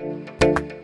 Música